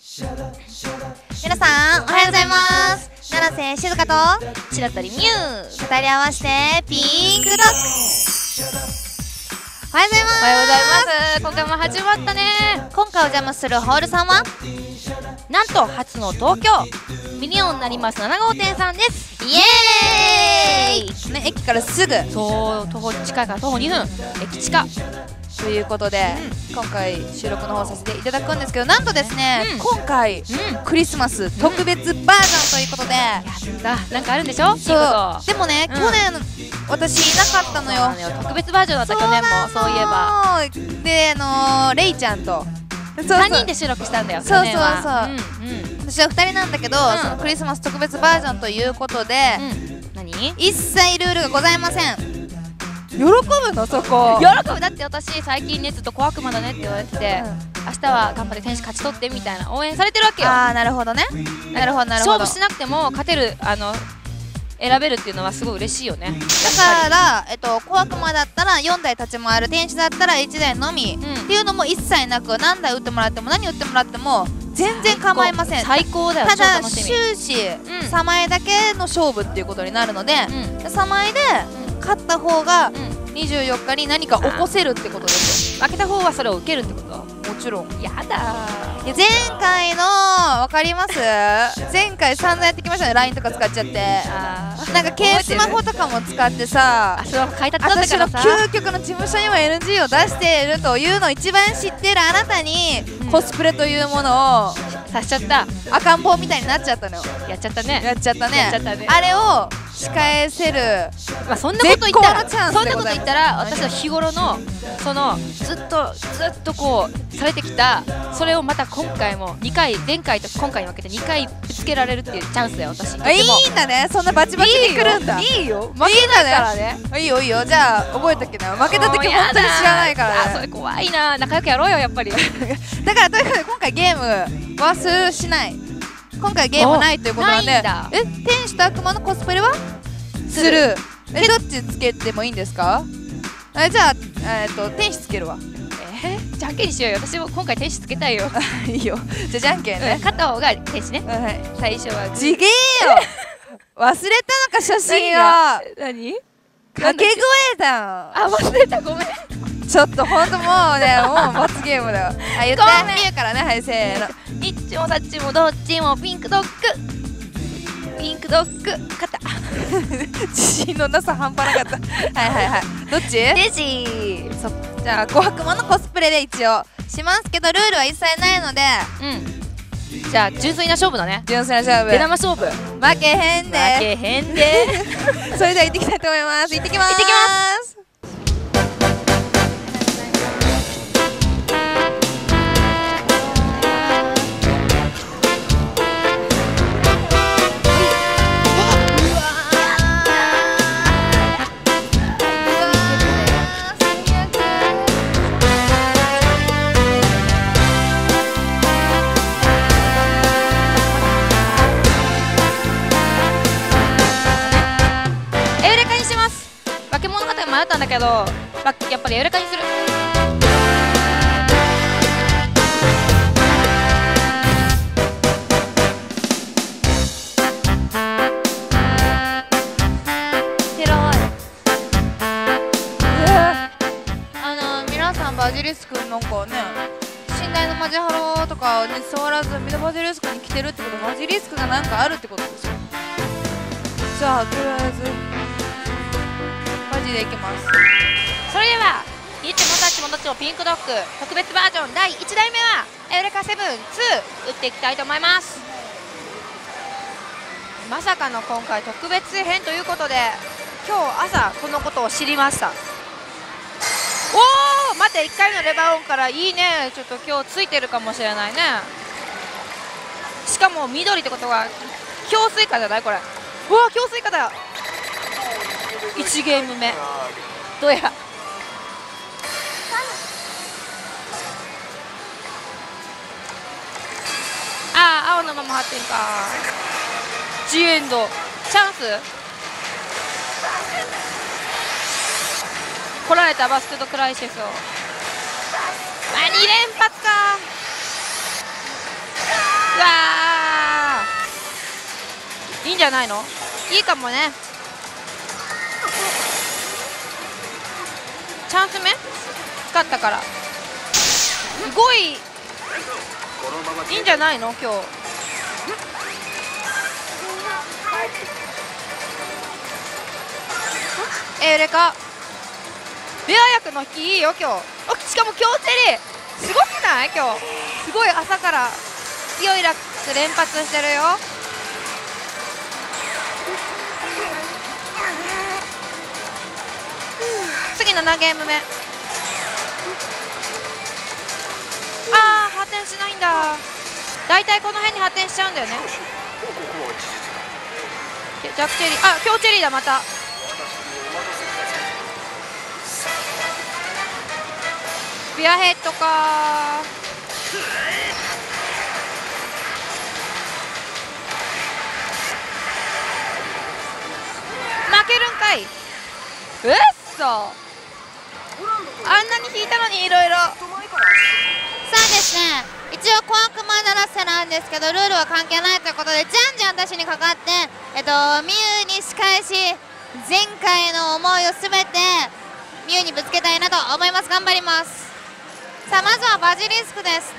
皆さんおはようございます。七瀬静香と白鳥ミュウ二人合わせてピンクドッグおはようございます。おはようございます。今回も始まったね。今回お邪魔するホールさんはなんと初の東京。ミニオンになります7号店さんです。イエーイ。ね駅からすぐ。そう徒歩近いから徒歩2分。駅近ということで、今回収録の方させていただくんですけどなんとですね、うん。今回うん。クリスマス特別バージョンということで、だなんかあるんでしょ？そう。でもね、うん。去年私いなかったのよ。特別バージョンだった去年もそういえば。ばであのー、レイちゃんと。そうそう。3人で収録したんだよそうそうそう。うんうん。私は2人なんだけど、ん。そのクリスマス特別バージョンということで、うん。何？喜一切ルールがございません喜ぶのそこ。ぶ。だって私最近ねずっと小悪魔だねって言われててうん。明日は頑張って選手勝ち取ってみたいな応援されてるわけよ。ああなるほどね。なるほどなるほど。勝負しなくても勝てるあの選べるっていうのはすごい嬉しいよね。だから、えっと、小悪魔だったら4台立ち回る天使だったら1台のみ、うん。っていうのも一切なく何台打ってもらっても何打ってもらっても全然構いません。最高だよ超ただ終始、うん。3枚だけの勝負っていうことになるので、うん。3枚で勝った方がうん。24日に何か起こせるってことです負けた方はそれを受けるってこと？よもちろん。やだ前回のわかります？前回散々やってきましたね。LINE とか使っちゃって。なんか軽スマホとかも使ってさ私の究極の事務所にも NG を出しているというのを一番知ってるあなたにうん。コスプレというものをさしちゃった。赤ん坊みたいになっちゃったのよ。やっちゃったね。やっちゃったね。やっちゃったね。あれを仕返せる。まあそんなこと言ったらそんなこと言ったら私の日頃のそのずっとずっとこうされてきたそれをまた今回も2回前回と今回に分けて2回ぶつけられるっていうチャンスだよ私いいんだね。そんなバチバチに来るんだ。いいよ。負けたねからね。いいよ。いいよじゃあ覚えとけな負けた時本当に知らないからね。あそれ怖いな。仲良くやろうよやっぱり。だからということで今回ゲームはするしない今回ゲームないということなんで。え天使と悪魔のコスプレは？する。えどっちつけてもいいんですか？えじゃあえっと天使つけるわ。え？ーじゃんけんにしようよ。私も今回天使つけたいよ、いいよ。じゃあじゃんけんうん。ね、勝った方が天使ね。はい最初はちげえよ。忘れたのか初心を何掛け声だあ忘れた。ごめんちょっとほんともうねもう罰ゲームだよあ言って。ごめんみゆからねはいせーの。ニッチもサッチもどっちもピンクドッグピンクドッグ勝った自信のなさ半端なかった。はいはいはい。どっち？デジ。そじゃあ琥珀魔のコスプレで一応しますけどルールは一切ないので。うん。じゃあ純粋な勝負だね。純粋な勝負。出玉勝負。負けへん負でけへんで。それでは行ってきたいと思います。行ってきます。行ってきますけどわやっぱりエウレカにする。広いあの皆さんバジリスクなんかね寝台のマジハロとかに触らずミドバジリスクに来てるってことはバジリスクがなんかあるってことですよ。じゃあでいきます。それではニッチもサッチもどっちもピンクドッグ特別バージョン第1代目はエウレカセブン2打っていきたいと思います。まさかの今回特別編ということで今日朝このことを知りました。おお待って1回のレバーオンからいいね。ちょっと今日ついてるかもしれないね。しかも緑ってことは強水化じゃないこれ。うわ強水化だ。1ゲーム目。どうや？らああ青のまま8点か。ジエンド。チャンス？こられたバスケットクライシスを。あ2連発か。うわいいんじゃないの？いいかもね。チャンス目勝ったから。すごいいいんじゃないの？今日。エウレカ。ベア役の引きいいよ今日。しかも今日チェリ。ーすごくない？今日。すごい朝から強いラック連発してるよ。次7ゲーム目。ああ発展しないんだ。大体この辺に発展しちゃうんだよね。ジャックチェリー。あ今日チェリーだまた。ビアヘッドか負けるんかい。うっそ。あんなに引いたのにいろいろそうですね一応小悪魔ならせなんですけどルールは関係ないということでじゃんじゃん私にかかってえっとミュウに仕返し前回の思いをすべてミュウにぶつけたいなと思います。頑張ります。さあまずはバジリスクです。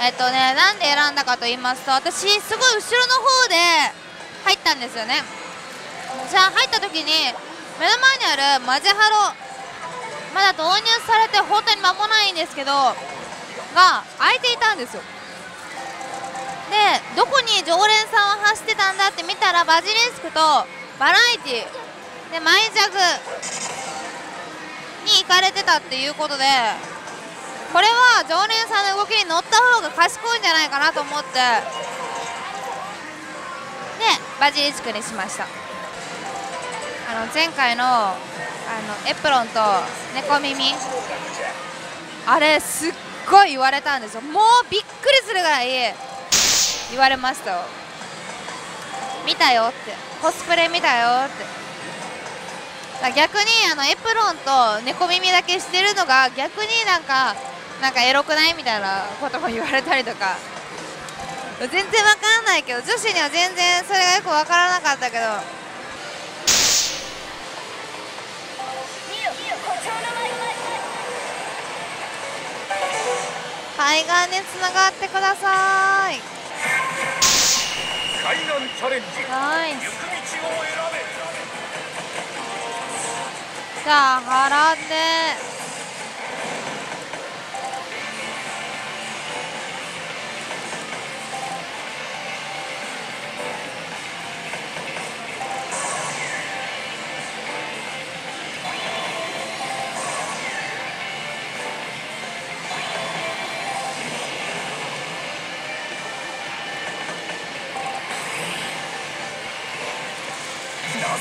えっとねなんで選んだかと言いますと私すごい後ろの方で入ったんですよね。じゃあ入った時に目の前にあるマジハロまだ導入されて本当に間もないんですけどが空いていたんですよ。でどこに常連さんは走ってたんだって見たらバジリスクとバラエティでマイジャグに行かれてたっていうことでこれは常連さんの動きに乗った方が賢いんじゃないかなと思ってでバジリスクにしました。あの前回ののエプロンと猫耳。あれすっごい言われたんですよ。もうびっくりするぐらい言われましたよ。見たよって。コスプレ見たよって。逆にあのエプロンと猫耳だけしてるのが逆になんかなんかエロくないみたいなことも言われたりとか。全然わかんないけど女子には全然それがよくわからなかったけど。海岸につながってください。海岸チャレンジ。行く道を選べ。じゃあ払って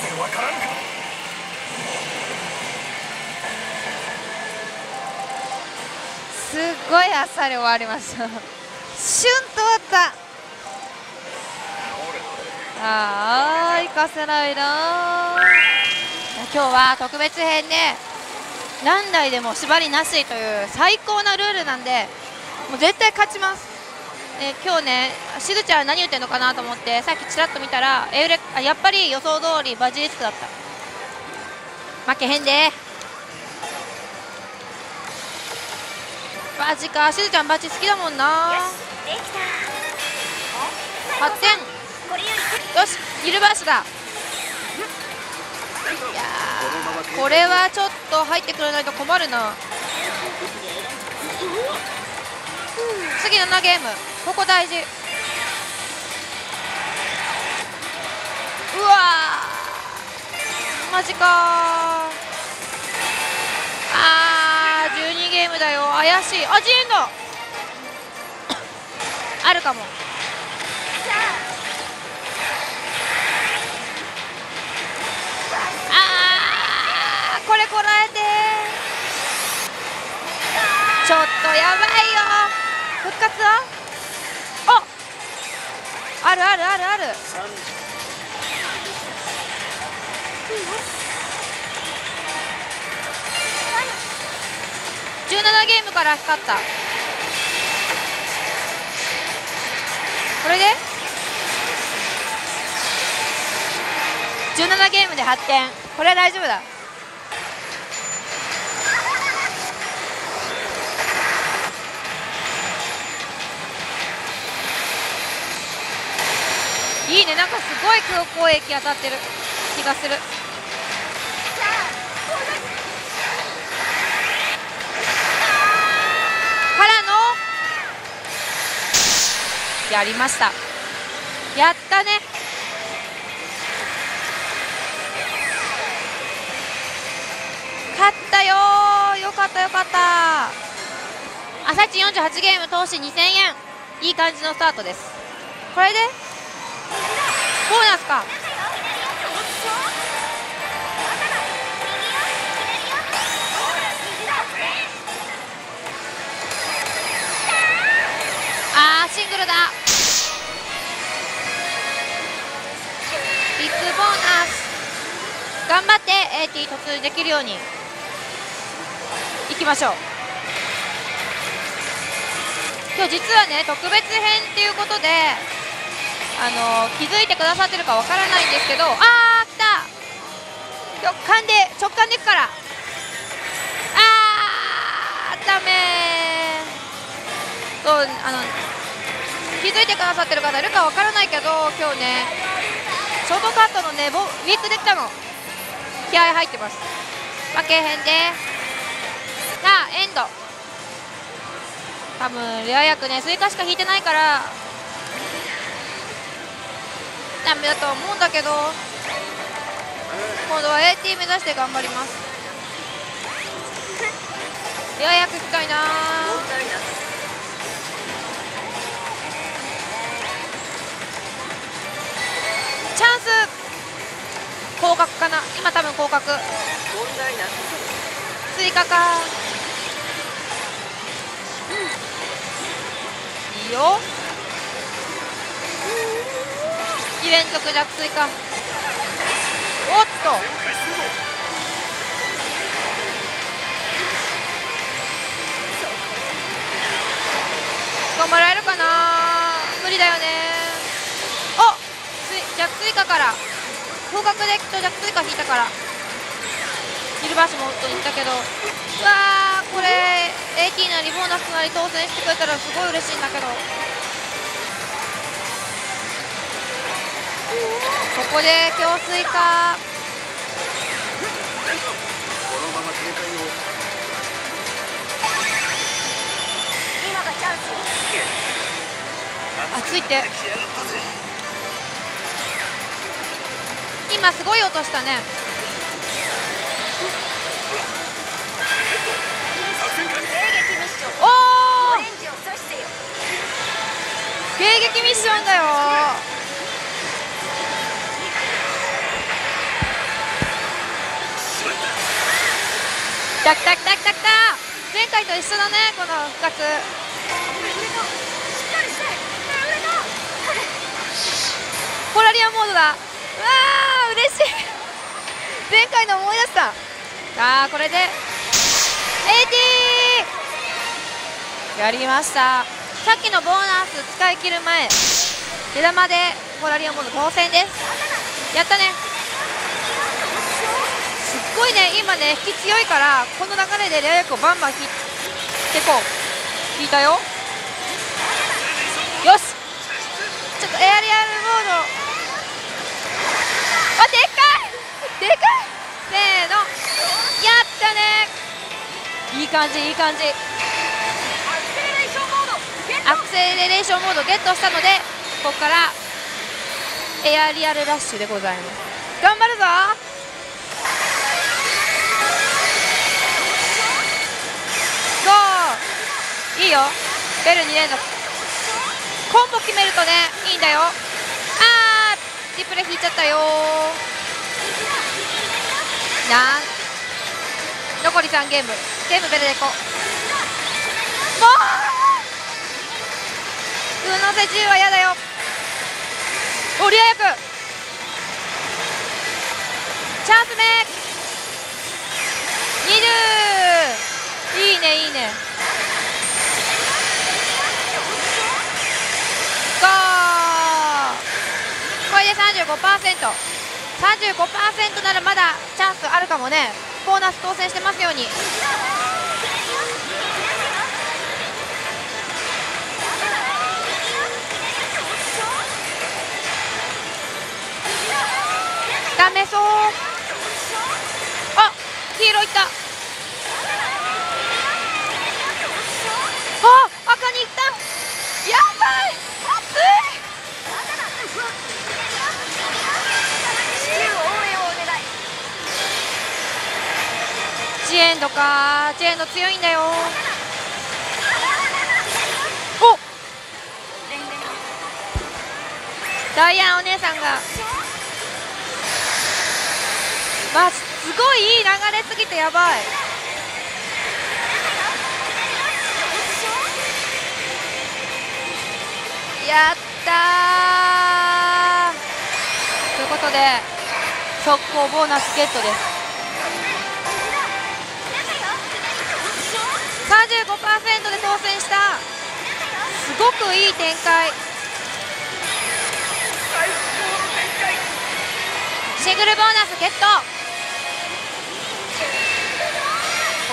なぜわからんか。すっごいあっさり終わりました。シュンと終わった。ああ行かせないな。今日は特別編で何台でも縛りなしという最高なルールなんでもう絶対勝ちます。で今日ねしずちゃん何言ってんのかなと思ってさっきちらっと見たらエウレあやっぱり予想通りバジリスクだった。負けへんで。バジか。しずちゃんバジ好きだもんな。8点よしギルバーシュだ。いやこれはちょっと入ってくれないと困るな。次7ゲーム。ここ大事。うわー。マジかー。あー12ゲームだよ。怪しい。あジエンド。あるかも。あーこれこらえてちょっとやばいよ。復活は？あるあるあるある。17ゲームから光った。これで？17ゲームで8点これは大丈夫だ。いいね。なんかすごい空港駅当たってる。気がする。からの？やりました。やったね。勝ったよよかったよかった。朝一48ゲーム投資2000円。いい感じのスタートです。これで？ボーナスか？あーシングルだ。ビッグボーナス。頑張って AT 突入できるように。いきましょう。今日実はね特別編っていうことであの気づいてくださってるかわからないんですけどあー来た。直感で直感でいくから。あーダメ。ーそうあの気づいてくださってる方いるかわからないけど今日ねショートカットのねボウィークできたの。気合入ってます。負けへんで。さあエンド。多分レア役ね追加しか引いてないからダメだと思うんだけど今度は AT 目指して頑張ります。レア役引きたいな。チャンス。降格かな。今多分降格。追加か。いいよ。イベントクジャク追加。おっと。頑張られるかな？無理だよね。おつい弱追加から。合格できっと弱追加引いたから。ギルバーシもと言ったけど。うわーこれ AT なりボーナスなり当選してくれたらすごい嬉しいんだけど。ここで強追加あついて。今すごい音したね。おお迎撃ミッションだよた来た来た来た来た前回と一緒だねこの復活ポラリアモードだうわー嬉しい前回の思い出したさあこれで AT やりましたさっきのボーナス使い切る前出玉でポラリアモード当選ですやったねごいね今ね引き強いからこの流れでレア役をバンバン引いてこう。引いたよ。よし。ちょっとエアリアルモード。あでっかい！でかい！せーの。やったね。いい感じいい感じ。アクセレレーションモードゲット！したのでここからエアリアルラッシュでございます。頑張るぞベル2連続コンボ決めるとねいいんだよ。あーリプレイ引いちゃったよ。なん？残り3ゲーム。全部ベルでこもううのせ10は嫌だよ。おりあやくチャンス目20いいねいいね。35% 35%ならまだチャンスあるかもね。ボーナス当選してますように。ダメそう。あ黄色いった。あ赤にいった。やばい。ジエンドかジエンド強いんだよ。お！ダイアンお姉さんが。わすごいいい流れすぎてやばい。やったー。ということで速攻ボーナスゲットです。で当選した。すごくいい展開。シングルボーナスゲット。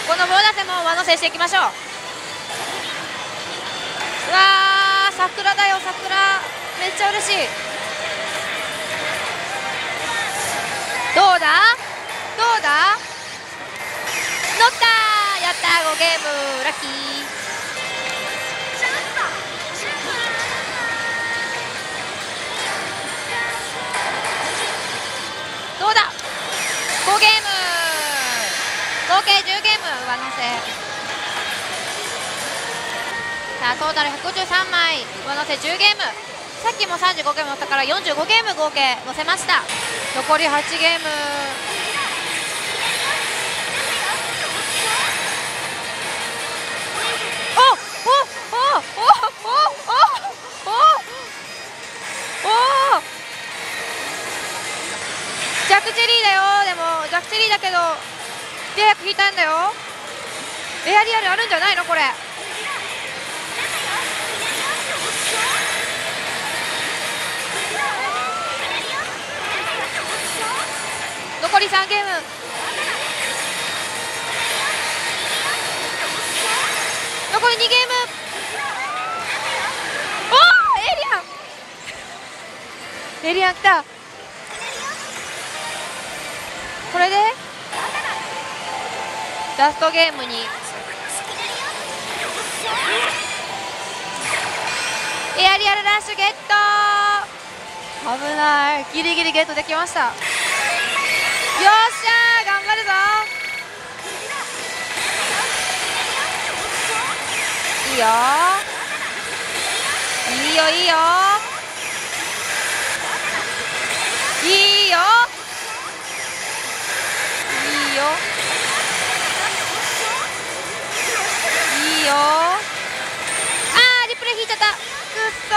ここのボーナスも上乗せしていきましょう。うわー桜だよ桜。めっちゃ嬉しい。どうだ？どうだ乗ったーやったー5ゲームラッキー。どうだ？5ゲーム。合計10ゲーム上乗せ。さあトータル113枚。上乗せ10ゲーム。さっきも35ゲーム乗ったから45ゲーム合計乗せました。残り8ゲーム。クチェリーだよ。でもジャクチェリーだけどで早く引いたんだよ。エアリアルあるんじゃないの？これ。残り3ゲーム。残り2ゲーム。おおエイリアン。エイリアン来たこれで？ラストゲームに。エアリアルラッシュゲット。危ない。ギリギリゲットできました。よっしゃー！頑張るぞ。いいよ。いいよいいよ。いいいいよ。いいよ。あーリプレイ引いちゃった。くっそ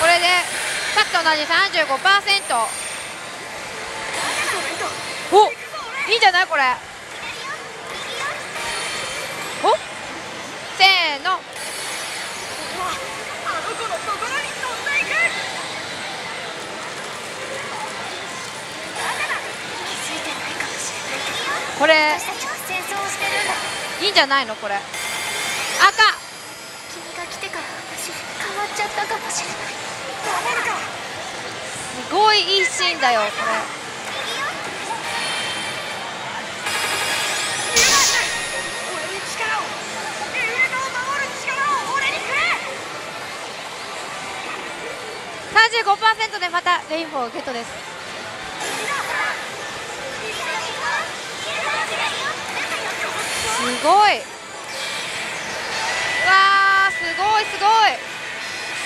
これでさっきと同じ35%おいいんじゃないこれ。おせーの。これ。いいんじゃないのこれ。赤。君が来てから私変わっちゃったかもしれない。すごいいいシーンだよこれ。35%でまたレインボーゲットですすごい。わーすごいすごい。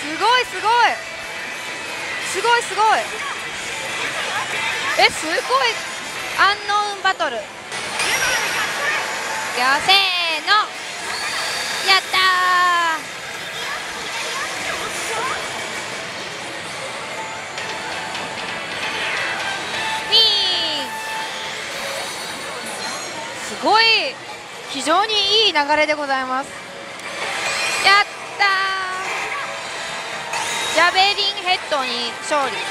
すごいすごい。すごいすごい。えすごい。アンノウンバトル。いやせーの。やったー。ウィー。すごい。非常にいい流れでございます。やったジャベリンヘッドに勝利。いい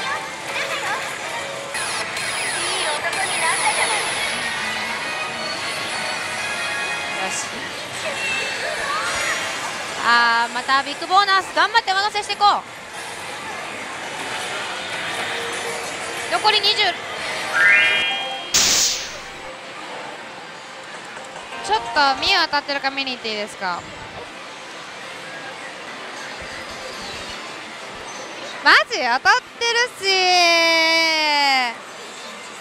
男になったじゃないよし。あーまたビッグボーナス頑張って上乗せしていこう。残り20っとミア当たってるか見に行っていいですか？マジ？当たってるし。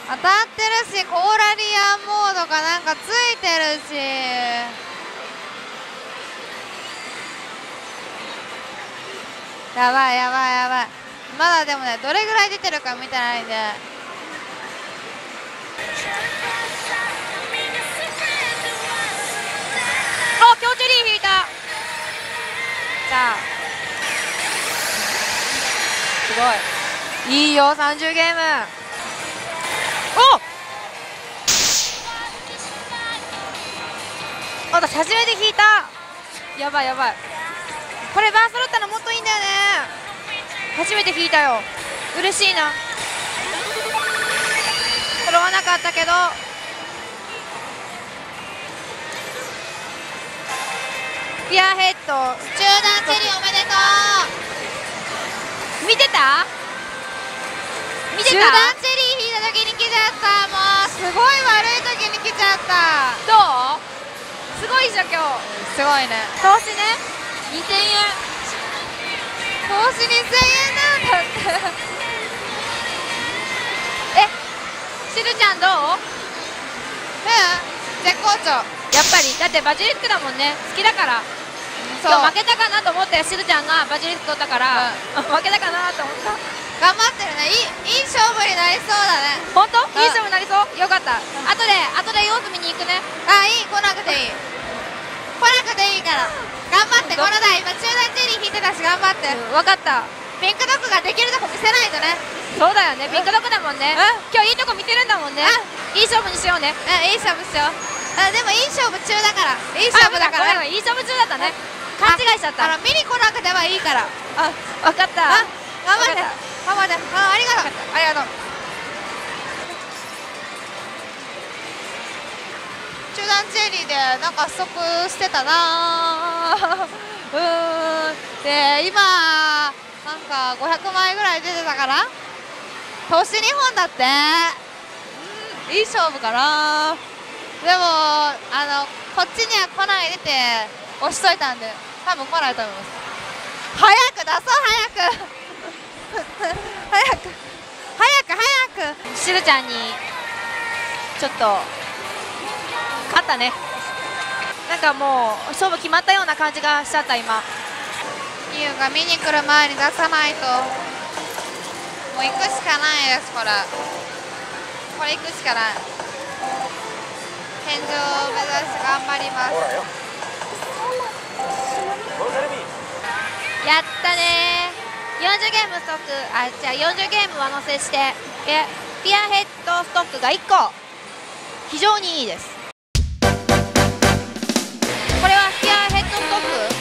当たってるしコーラリアンモードかなんかついてるし。やばいやばいやばい。まだでもねどれぐらい出てるか見てないんで。すごい。いいよ30ゲーム。お私初めて引いた。やばいやばい。これバースロッタのもっといいんだよね。初めて引いたよ。嬉しいな。揃わなかったけど。ピアヘッド中断チェリーおめでとう。見てた？見て中断たチェリー引いた時に来ちゃった。もうすごい悪い時に来ちゃった。どう？すごいじゃん今日。すごいね。投資ね。2000円。投資2000円なんだって。えしるちゃんどう？うん絶好調。やっぱり。だってバジリスクだもんね。好きだから負けたかなと思ってしずちゃんがバジリスク取ったから、負けたかなと思った。頑張ってるね。いいいい勝負になりそうだね。本当？ん。いい勝負になりそう？よかった。後で後で様子見に行くね。あいい来なくていい。来なくていいから。頑張って。この台今中断チェリー引いてたし頑張って。うん分かった。ピンクドッグができるとこ見せないとね。そうだよね。ビッグドッグだもんね。う今日いいとこ見てるんだもんね。いい勝負にしようね。うんいい勝負しよう。あでもいい勝負中だから。いい勝負だから。いい勝負中だったね勘違いしちゃった。あの見に来なくてはいいから。あ分かった。あ頑張って頑張ってあありがとう。ありがとう。中断チェリーでなんかストックしてたな。うーん。で今なんか500枚ぐらい出てたから。投資日本だって。うん。いい勝負かな。でもあのこっちには来ないでって押しといたんで多分来ないと思います。早く出そう 早く。早く。早く早く。しるちゃんにちょっと勝ったね。なんかもう勝負決まったような感じがしちゃった今。ミユが見に来る前に出さないと。もう行くしかないですこれ。これ行くしかない。天井を目指して頑張りますやったね。40ゲームストック。あじゃあ40ゲームは乗せして。ピアヘッドストックが1個。非常にいいです。これはピアヘッドストック？